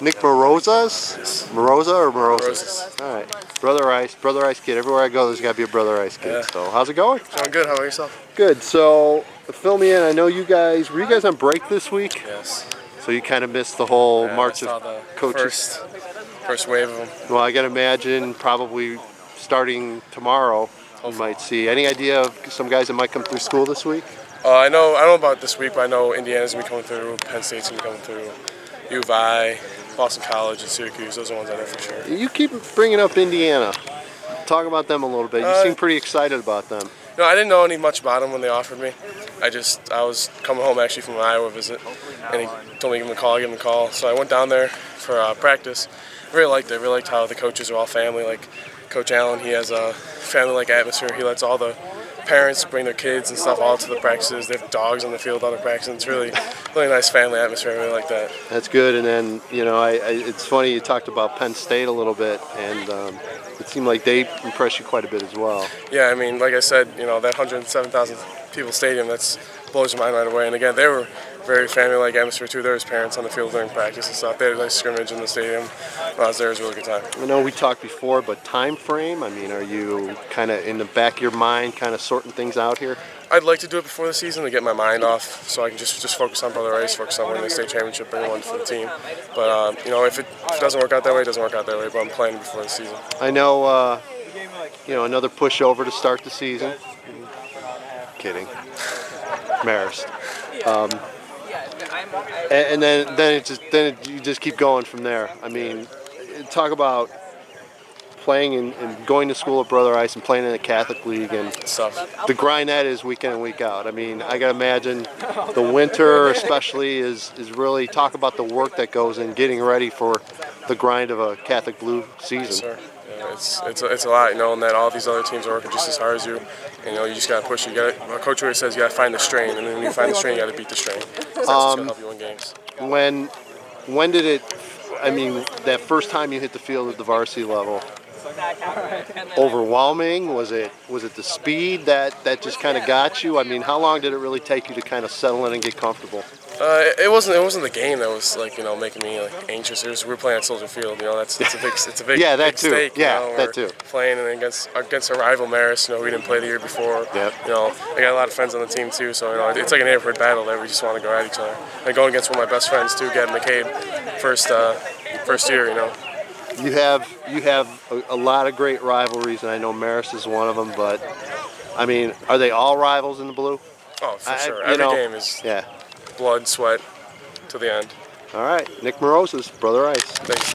Nick Marozas? Moroza or Marozas? All right. Brother Rice, Brother Rice kid. Everywhere I go, there's got to be a Brother Rice kid. Yeah. So, how's it going? Doing good. How about yourself? Good. So, fill me in. I know you guys, were you guys on break this week? Yes. So, you kind of missed the whole Yeah, march of the coaches. First, first wave of them. Well, I got to imagine probably starting tomorrow, you might see. Any idea of some guys that might come through school this week? Uh, I know. I don't know about this week, but I know Indiana's gonna be coming through. Penn State's gonna be coming through. U of I, Boston College, and Syracuse. Those are the ones I know for sure. You keep bringing up Indiana. Talk about them a little bit. You Uh, seem pretty excited about them. No, I didn't know any much about them when they offered me. I just I was coming home actually from an Iowa visit, and he told me to give him a call. Give him a call. So I went down there for uh, practice. Really liked it. Really liked how the coaches are all family. Like Coach Allen, he has a family-like atmosphere. He lets all the parents bring their kids and stuff all to the practices. They have dogs on the field, all the practices. It's really, really nice family atmosphere. I really like that. That's good. And then, you know, I, I, it's funny you talked about Penn State a little bit, and um, it seemed like they impressed you quite a bit as well. Yeah, I mean, like I said, you know, that 107,000 people stadium, that's blows your mind right away. And again, they were very family-like atmosphere too. There was parents on the field during practice and stuff. They had a nice scrimmage in the stadium. I was there, it was a really good time. I know we talked before, but time frame. I mean, are you kind of in the back of your mind, kind of sorting things out here? I'd like to do it before the season to get my mind off, so I can just just focus on Brother Rice, focus on winning the state championship, bring one for the team. But uh, you know, if it, if it doesn't work out that way, it doesn't work out that way. But I'm playing before the season. I know, uh, you know, another pushover to start the season. Kidding, Marist. Um, and, and then then it just then it, you just keep going from there. I mean, talk about playing and, and going to school at Brother Rice and playing in the Catholic League and Stuff. the grind that is week in and week out. I mean, I gotta imagine the winter especially is is really talk about the work that goes in getting ready for the grind of a Catholic Blue season. It's it's a, it's a lot, knowing that all these other teams are working just as hard as you. And, you know, you just gotta push. You got to coach always says you gotta find the strain, and then when you find the strain, you gotta beat the strain. 'Cause That's what's gonna um, help you win games. When when did it? I mean, that first time you hit the field at the varsity level, overwhelming? Was it was it the speed that that just kind of got you? I mean, how long did it really take you to kind of settle in and get comfortable? Uh, it- it wasn't it wasn't the game that was like you know making me like anxious. It was we were playing at Soldier Field. You know that's it's a big it's a big Yeah, that big too. Stake, you Yeah, know, that we're too. Playing and against against a rival Marist. You know we didn't play the year before. Yep. You know I got a lot of friends on the team too. So you know it's like an neighborhood battle that we just want to go at each other. And going against one of my best friends too, Gavin McCabe, first uh, first year. You know. You have you have a, a lot of great rivalries, and I know Marist is one of them. But I mean, are they all rivals in the blue? Oh, for I- sure. Every know, game is Yeah. blood, sweat, to the end. All right, Nick Marozas, Brother Rice. Thanks.